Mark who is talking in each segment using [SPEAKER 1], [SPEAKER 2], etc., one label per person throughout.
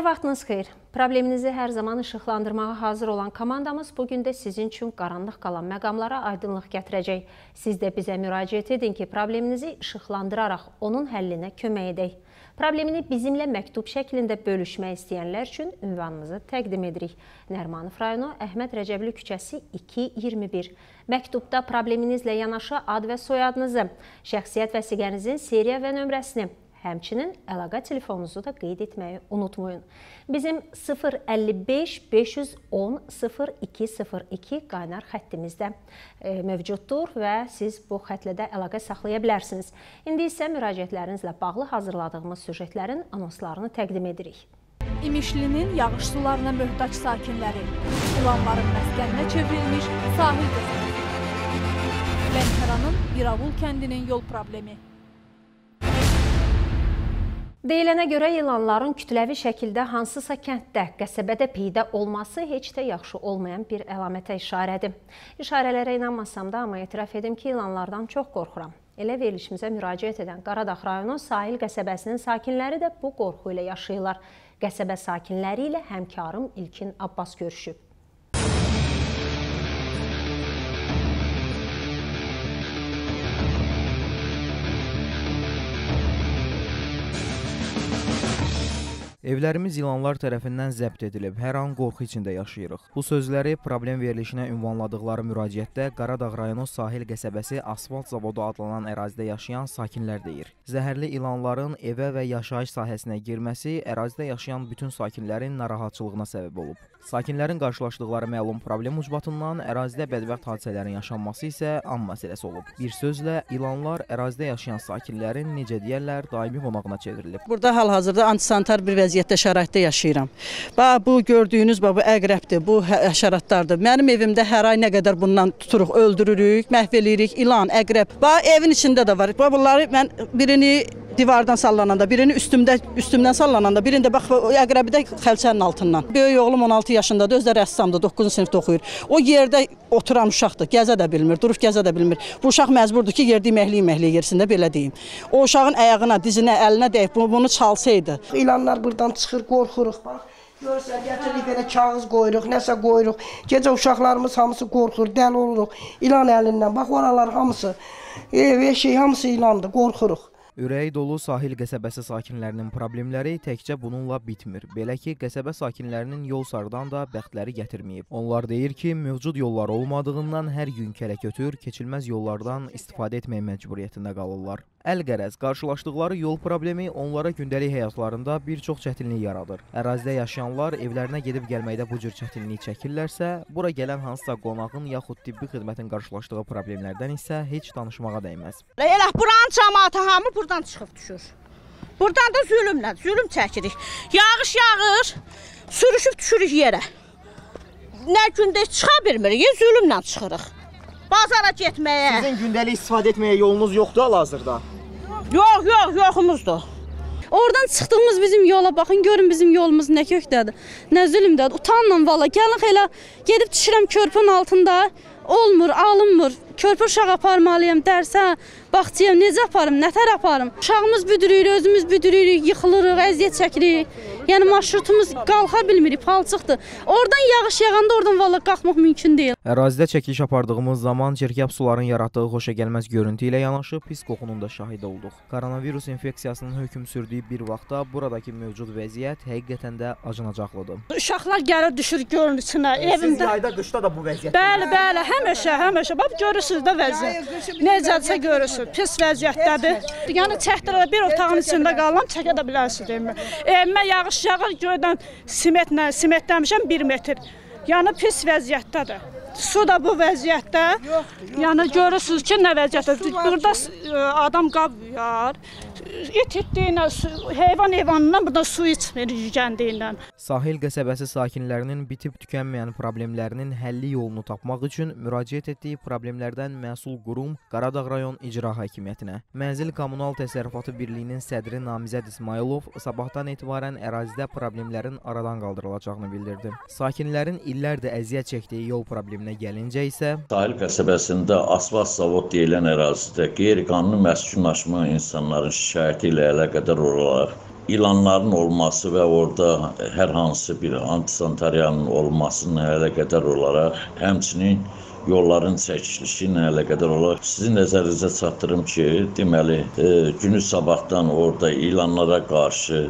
[SPEAKER 1] Hər vaxtınız xeyir. Probleminizi hər zaman işıqlandırmağa hazır olan komandamız bu gün də sizin üçün qaranlıq qalan məqamlara aydınlıq gətirəcək. Siz də bizə müraciət edin ki, probleminizi işıqlandıraraq onun həllinə kömək edək. Problemini bizimlə məktub şəklində bölüşmək istəyənlər üçün ünvanımızı təqdim edirik. Nərmanov rayonu Əhməd Rəcəbli küçəsi 221. Məktubda probleminizlə yanaşı ad və soyadınızı, şəxsiyyət vəsiqənizin seriya və nömrəsini, Həmçinin əlaqə telefonunuzu da qeyd etməyi unutmayın. Bizim 055 510 0202 qaynar xəttimizdə e, mövcuddur və siz bu xətlə də əlaqə saxlaya bilərsiniz. İndi isə müraciətlərinizlə bağlı hazırladığımız süjetlərin anonslarını təqdim edirik.
[SPEAKER 2] İmişlinin yağış sularına möhtac sakinləri, ilanların məskəninə çevrilmiş sahil qəsəbəsi. Lənkəranın Biravul kəndinin yol problemi.
[SPEAKER 1] Deyilənə görə ilanların kütləvi şəkildə hansısa kənddə, qəsəbədə peyda olması heç də yaxşı olmayan bir əlamətə işarədir. İşarələrə inanmasam da, amma etiraf edim ki, ilanlardan çox qorxuram. Elə verilişimizə müraciət edən Qaradağ rayonu sahil qəsəbəsinin sakinləri də bu qorxu ilə yaşayırlar. Qəsəbə sakinləri ilə həmkarım İlkin Abbas görüşüb.
[SPEAKER 3] Evlərimiz ilanlar tərəfindən zəbt edilib. Hər an qorxu içində yaşayırıq. Bu sözləri problem verilişinə ünvanladıqları müraciətdə Qaradağ rayonu Sahil qəsəbəsi asfalt zavodu adlanan ərazidə yaşayan sakinlər deyir. Zəhərli ilanların evə və yaşayış sahəsinə girməsi ərazidə yaşayan bütün sakinlərin narahatçılığına səbəb olub. Sakinlərin qarşılaşdıqları məlum problem ucbatından ərazidə bədbəxt hadisələrin yaşanması isə an məsələsi olub. Bir sözlə, ilanlar ərazidə yaşayan sakinlərin necə deyərlər, daimi qonağına çevrilib.
[SPEAKER 4] Burada hal-hazırda antisanitar bir vəziyyətdə şəraitdə yaşayıram. Bax bu gördüyünüz bax bu əqrəbdir, bu hə, həşəratlardır. Mənim evimdə hər ay nə qədər bundan tuturuq, öldürürük, məhv eləyirik, ilan, əqrəb. Bax evin içində də var. Bax bunları mən birini divardan sallananda, birini üstümdə üstümdən sallananda, birində bax əqrəbi də xəlçənin altından. Böyük oğlum 16 yaşındadır, özü də rəssamdır, 9-cu sinifdə oxuyur. O yerdə oturan uşaqdır, gəzə də bilmir, durub gəzə də bilmir. Bu uşaq məcburdur ki, yerdə iməkli-iməkli yersində belə deyim. O uşağın ayağına, dizinə, əlinə dəyib bunu çalsaydı.
[SPEAKER 5] İlanlar buradan çıxır, qorxuruq. Bax, Görürsən, gətiririk belə kağız qoyuruq, nəsə qoyuruq. Gecə uşaqlarımız hamısı qorxur, dəli oluruq. İlan əlindən. Bax, oralar hamısı, ev, eşik hamısı ilandır, qorxuruq.
[SPEAKER 3] Ürəyi dolu sahil qəsəbəsi sakinlərinin problemləri təkcə bununla bitmir. Belə ki, qəsəbə sakinlərinin yol sardan da bəxtləri gətirməyib. Onlar deyir ki, mövcud yollar olmadığından hər gün kərə-kötür, keçilməz yollardan istifadə etmək məcburiyyətində qalırlar. Əlqərəz qarşılaşdıqları yol problemi onlara gündəlik həyatlarında bir çox çətinlik yaradır. Ərazidə yaşayanlar evlərinə gedib gəlməkdə bu cür çətinlik çəkirlərsə, bura gələn hansısa qonağın yaxud tibbi xidmətin qarşılaşdığı problemlərdən isə heç danışmağa dəyməz.
[SPEAKER 6] Elə buranın cəmaatı hamı buradan çıxıb düşür. Buradan da zülmlə, zülm çəkirik. Yağış yağır, sürüşüb düşürük yerə. Nə gündə çıxa bilmirik, zülmlə çıxırıq bazara getməyə.
[SPEAKER 7] Sizin gündəlik istifadə etməyə yolunuz yoxdur hal-hazırda?
[SPEAKER 6] Yox, yox, yoxumuzdur.
[SPEAKER 8] Oradan çıxdığımız bizim yola baxın, görün bizim yolumuz nə kökdədir, nə zülmdədir. Utanla valla, gəlin elə gedib düşürəm körpünün altında, olmur, alınmır. Körpü uşaq aparmalıyam dərsə, bağçaya necə aparım, nətər aparım? Uşağımız büdürürük, özümüz büdürürük, yıxılırıq, əziyyət çəkirik. Yəni marşrutumuz qalxa bilmirik, palçıqdır. Oradan yağış yağanda oradan valla qalxmaq mümkün deyil.
[SPEAKER 3] Ərazidə çəkiliş apardığımız zaman çirkəb suların yaratdığı xoşagəlməz görüntü ilə yanaşı pis qoxunun da şahidi olduq. Koronavirus infeksiyasının hökm sürdüyü bir vaxtda buradakı mövcud vəziyyət həqiqətən də acınacaqlıdır.
[SPEAKER 6] Uşaqlar gəlir düşür gölün içinə, evimdə.
[SPEAKER 7] Siz yayda, qışda da bu vəziyyət.
[SPEAKER 6] Bəli, bəli, həmişə, həmişə. Bax görürsüz də vəziyyət. Necəsə görürsüz, pis vəziyyətdədir. Yəni çəkdirə bir otağın içində qalıram, çəkə də bilərsiniz demir. Evimə yağış yağır göydən simetlə, simetləmişəm 1 metr. Yəni pis vəziyyətdədir. Su da bu vəziyyətdə. Yəni görürsüz ki, nə vəziyyətdə. Burada e, adam qab yuyar. İt itdiyinə, heyvan heyvanından burada su içmir yüzəndiyindən.
[SPEAKER 3] Sahil qəsəbəsi sakinlərinin bitib tükənməyən problemlərinin həlli yolunu tapmaq üçün müraciət etdiyi problemlərdən məsul qurum Qaradağ rayon icra hakimiyyətinə. Mənzil Kommunal Təsərrüfatı Birliyinin sədri Namizəd İsmailov sabahdan etibarən ərazidə problemlərin aradan qaldırılacağını bildirdi. Sakinlərin illərdir əziyyət çəkdiyi yol probleminə gəlincə isə
[SPEAKER 9] Sahil qəsəbəsində asfalt zavod deyilən ərazidə qeyri-qanuni məskunlaşma insanların şikayəti ilə əlaqədar olaraq ilanların olması və orada hər hansı bir antisanitariyanın olmasının əlaqədar olaraq, həmçinin yolların çəkilişi ilə əlaqədar olaraq sizin nəzərinizə çatdırım ki, deməli, e, günü sabahdan orada ilanlara qarşı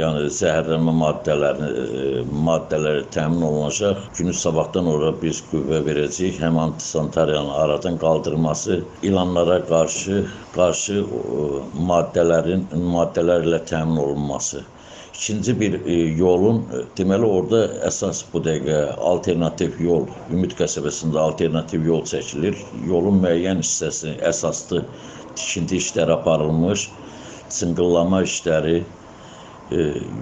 [SPEAKER 9] yəni zəhərlənmə maddələrini e, maddələri təmin olunacaq. Günü sabahdan ora biz qüvvə verəcəyik. Həm antisanitariyanın aradan qaldırılması, ilanlara qarşı qarşı maddələrin maddələrlə təmin olunması. İkinci bir e, yolun e, deməli orada əsas bu dəqiqə alternativ yol Ümid qəsəbəsində alternativ yol çəkilir. Yolun müəyyən hissəsi əsaslı tikinti işləri aparılmış, çınqıllama işləri, e,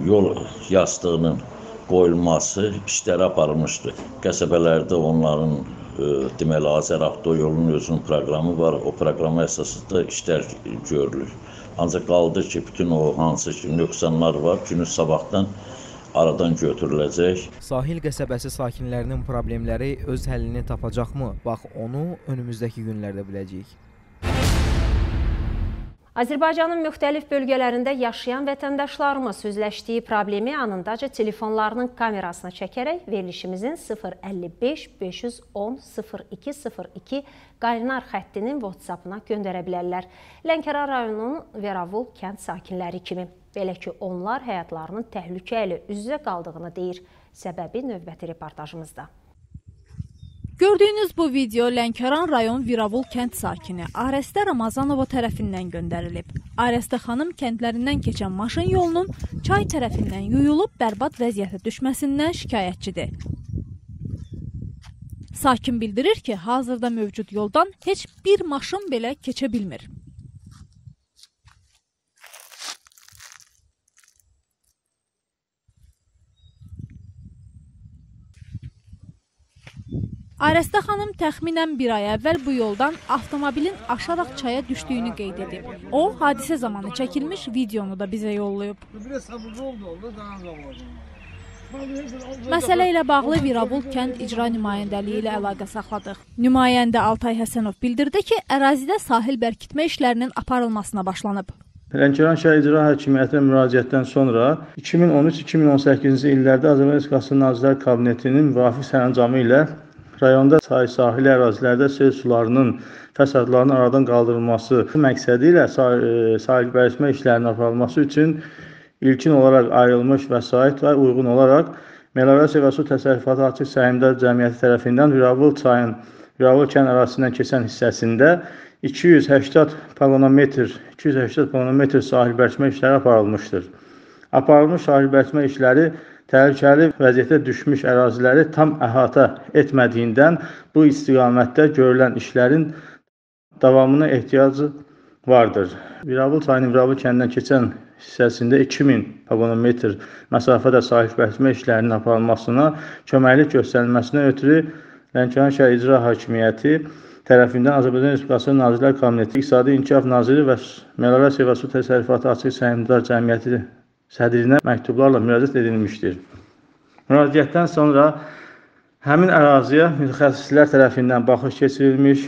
[SPEAKER 9] yol yastığının qoyulması işləri aparılmışdı. Qəsəbələrdə onların e, deməli Azər avtoyolunun özünün proqramı var. O proqrama əsasında işlər görülür. Ancaq qaldı ki, bütün o hansı ki nöqsanlar var, günü sabahdan aradan götürüləcək.
[SPEAKER 3] Sahil qəsəbəsi sakinlərinin problemləri öz həllini tapacaqmı? Bax onu önümüzdəki günlərdə biləcəyik.
[SPEAKER 1] Azərbaycanın müxtəlif bölgələrində yaşayan vətəndaşlarımız üzləşdiyi problemi anındaca telefonlarının kamerasına çəkərək verilişimizin 055 510 0202 qaynar xəttinin WhatsApp-ına göndərə bilərlər. Lənkəran rayonunun Veravul kənd sakinləri kimi. Belə ki, onlar həyatlarının təhlükə ilə üz-üzə qaldığını deyir. Səbəbi növbəti reportajımızda.
[SPEAKER 2] Gördüyünüz bu video Lənkəran rayon Viravul kənd sakini Arəstə Ramazanova tərəfindən göndərilib. Arəstə xanım kəndlərindən keçən maşın yolunun çay tərəfindən yuyulub bərbad vəziyyətə düşməsindən şikayətçidir. Sakin bildirir ki, hazırda mövcud yoldan heç bir maşın belə keçə bilmir. Arəstə xanım təxminən bir ay əvvəl bu yoldan avtomobilin aşaraq çaya düşdüyünü qeyd edib. O, hadisə zamanı çəkilmiş videonu da bizə yollayıb. Məsələ ilə bağlı Viravul kənd icra nümayəndəliyi ilə əlaqə saxladıq. Nümayəndə Altay Həsənov bildirdi ki, ərazidə sahil bərkitmə işlərinin aparılmasına başlanıb.
[SPEAKER 10] Lənkəran şəhər icra hakimiyyətinə müraciətdən sonra 2013-2018-ci illərdə Azərbaycan Respublikası Nazirlər Kabinetinin müvafiq sərəncamı ilə rayonda çay sahili ərazilərdə sel sularının fəsadlarının aradan qaldırılması məqsədi ilə e, sahil bərkitmə işlərinin aparılması üçün ilkin olaraq ayrılmış vəsait və uyğun olaraq Meliorasiya və Su Təsərrüfatı Açıq Səhmdar Cəmiyyəti tərəfindən Viravul çayın Viravul kənd ərazisindən keçən hissəsində 280 paqonometr 280 paqonometr sahil bərkitmə işləri aparılmışdır. Aparılmış sahil bərkitmə işləri təhlükəli vəziyyətə düşmüş əraziləri tam əhatə etmədiyindən bu istiqamətdə görülən işlərin davamına ehtiyacı vardır. Viravul çayının Viravul kəndindən keçən hissəsində 2000 paqonometr məsafədə sahib bərkitmə işlərinin aparılmasına köməklik göstərilməsinə ötürü Lənkəran şəhər icra hakimiyyəti tərəfindən Azərbaycan Respublikası Nazirlər Kabineti, İqtisadi İnkişaf Naziri və Meliorasiya və Su Təsərrüfatı Açıq Səhmdar Cəmiyyəti sədrinə məktublarla müraciət edilmişdir. Müraciətdən sonra həmin əraziyə mütəxəssislər tərəfindən baxış keçirilmiş,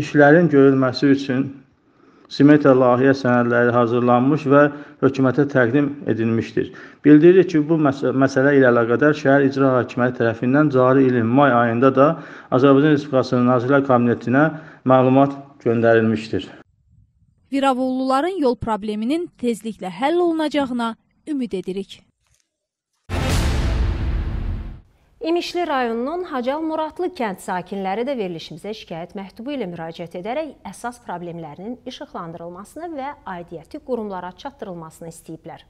[SPEAKER 10] işlərin görülməsi üçün simmetriya layihə sənədləri hazırlanmış və hökumətə təqdim edilmişdir. Bildiririk ki, bu məs məsələ ilə əlaqədar şəhər icra hakimiyyəti tərəfindən cari ilin may ayında da Azərbaycan Respublikasının Nazirlər Kabinetinə məlumat göndərilmişdir.
[SPEAKER 2] Viravulluların yol probleminin tezliklə həll olunacağına ümid edirik.
[SPEAKER 1] İmişli rayonunun Hacal Muradlı kənd sakinləri də verilişimizə şikayət məktubu ilə müraciət edərək əsas problemlərinin işıqlandırılmasını və aidiyyəti qurumlara çatdırılmasını istəyiblər.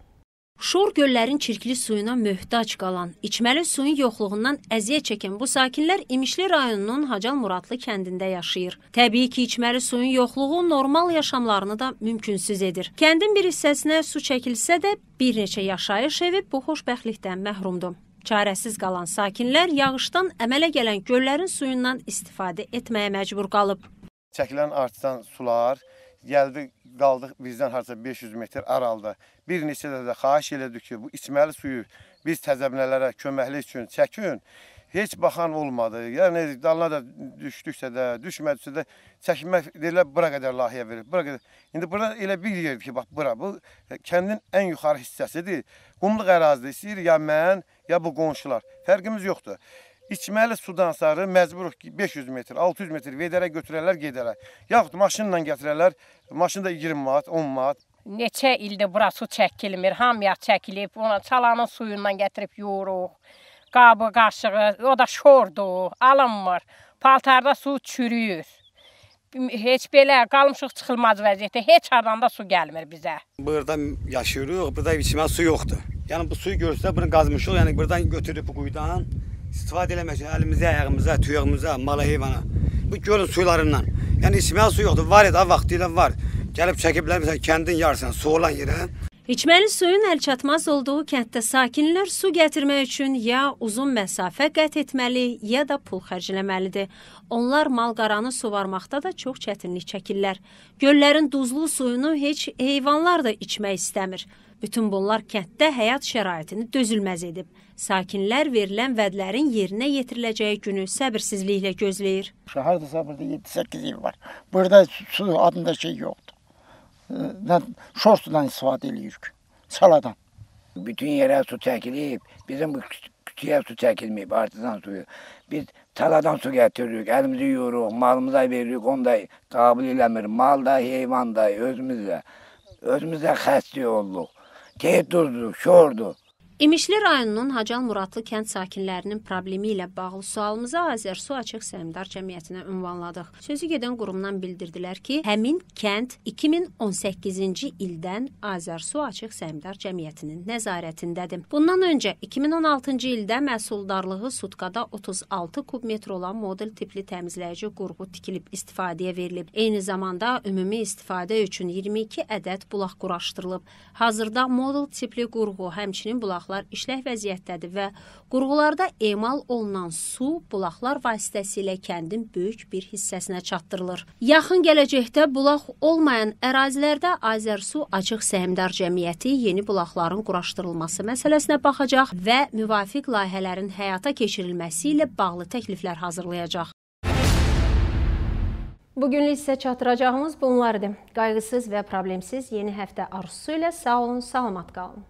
[SPEAKER 1] Şor göllərin çirkli suyuna möhtac qalan, içməli suyun yoxluğundan əziyyət çəkən bu sakinlər İmişli rayonunun Hacal Muradlı kəndində yaşayır. Təbii ki, içməli suyun yoxluğu normal yaşamlarını da mümkünsüz edir. Kəndin bir hissəsinə su çəkilsə də bir neçə yaşayış evi bu xoşbəxtlikdən məhrumdur. Çarəsiz qalan sakinlər yağışdan əmələ gələn göllərin suyundan istifadə etməyə məcbur qalıb.
[SPEAKER 11] Çəkilən artdan sular gəldi qaldıq bizdən harca 500 metr aralıda. Bir neçə də xahiş elədik ki, bu içməli suyu biz təzəbnələrə köməklik üçün çəkin. heç baxan olmadı. Yəni dalına da düşdüksə də, düşmədisə də çəkinmək deyirlər bura qədər layihə verir. Bura qədər. İndi burada elə bir yerdir ki, bax bura bu kəndin ən yuxarı hissəsidir. Qumluq ərazidir. İstəyir ya mən, ya bu qonşular. Fərqimiz yoxdur. İçməli sudan sarı məcburuq ki 500 metr, 600 metr vedərə götürərlər, gedərlər. Yaxud maşınla gətirərlər, maşında 20 manat, 10 manat.
[SPEAKER 12] Neçə ildir bura su çəkilmir, hamıya çəkilib, ona çalanın suyundan gətirib yoruq. Qabı, qaşığı, o da şordur, alınmır. Paltarda su çürüyür. Heç belə qalmışıq çıxılmaz vəziyyətdə, heç hardan da su gəlmir bizə.
[SPEAKER 13] Burada yaşayırıq, burada içmə su yoxdur. Yəni bu suyu görsələr bunu qazmışıq, yəni buradan götürüb bu quyudan istifadə eləmək üçün əlimizə, ayağımıza, tüyağımıza, mala heyvana. Bu gölün sularından. Yəni içməli su yoxdur. Var idi, vaxtilə var. Gəlib çəkiblər məsələn kəndin yarısını su olan yerə.
[SPEAKER 1] İçməli suyun əlçatmaz olduğu kənddə sakinlər su gətirmək üçün ya uzun məsafə qət etməli, ya da pul xərcləməlidir. Onlar malqaranı suvarmaqda da çox çətinlik çəkirlər. Göllərin duzlu suyunu heç heyvanlar da içmək istəmir. Bütün bunlar kənddə həyat şəraitini dözülməz edib. Sakinlər verilən vədlərin yerinə yetiriləcəyi günü səbirsizliklə gözləyir.
[SPEAKER 14] Hardasa burada 7-8 il var. Burada su adında şey yoxdur. Şor sudan istifadə edirik. Saladan.
[SPEAKER 15] Bütün yerə su çəkilib. Bizim bu kütüyə su çəkilməyib, artizan suyu. Biz taladan su gətiririk, əlimizi yuyuruq, malımıza veririk, onu da qabıl eləmir. Mal da, heyvan da, özümüz də. Özümüz də xəstə olduq. Qeyd durduq, şordur.
[SPEAKER 1] İmişli rayonunun Hacal Muradlı kənd sakinlərinin problemi ilə bağlı sualımızı Azərsu Açıq Səhmdar Cəmiyyətinə ünvanladıq. Sözü gedən qurumdan bildirdilər ki, həmin kənd 2018-ci ildən Azərsu Açıq Səhmdar Cəmiyyətinin nəzarətindədir. Bundan öncə 2016-cı ildə məhsuldarlığı sutkada 36 kub metr olan model tipli təmizləyici qurğu tikilib istifadəyə verilib. Eyni zamanda ümumi istifadə üçün 22 ədəd bulaq quraşdırılıb. Hazırda model tipli qurğu həmçinin bulaq bulaqlar işlək vəziyyətdədir və qurğularda emal olunan su bulaqlar vasitəsilə kəndin böyük bir hissəsinə çatdırılır. Yaxın gələcəkdə bulaq olmayan ərazilərdə Azərsu Açıq Səhmdar Cəmiyyəti yeni bulaqların quraşdırılması məsələsinə baxacaq və müvafiq layihələrin həyata keçirilməsi ilə bağlı təkliflər hazırlayacaq. Bugünlük isə çatdıracağımız bunlardır. Qayğısız və problemsiz yeni həftə arzusu ilə sağ olun, salamat qalın.